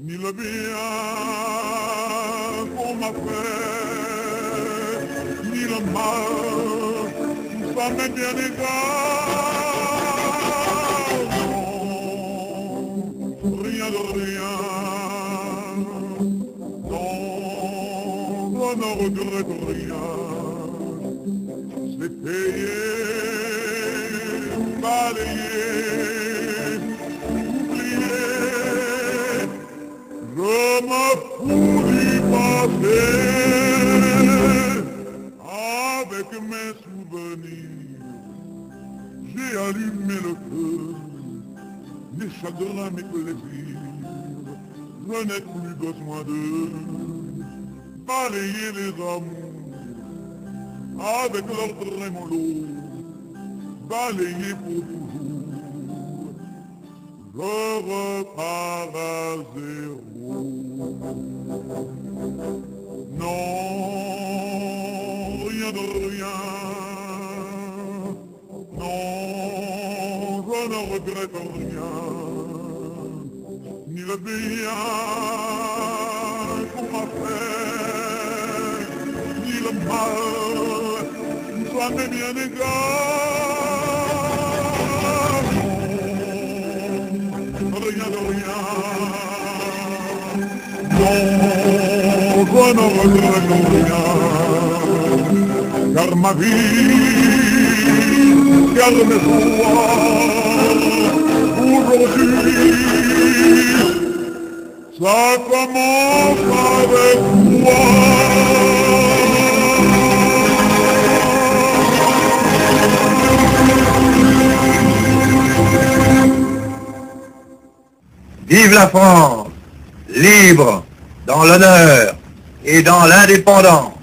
Ni le bien qu'on m'a fait, ni le mal, ça m'est bien égal. Non, rien de rien. Non, je ne regrette rien. C'est payé, balayé, oublié. Je me fous du passé avec mes souvenirs. J'ai allumé le feu, mes chagrins, mes plaisirs. Je n'ai plus besoin de balayer les amours avec leur trémolo, balayer pour toujours. Je repars à zéro. De rien. Non, je ne regrette rien. Ni le bien qu'on m'a fait, ni le mal, ça m'est bien égal. Non, rien de rien. Non, je ne regrette rien, car ma vie, car mes soirs, aujourd'hui, ça commence avec toi. Vive la France, libre, dans l'honneur et dans l'indépendance.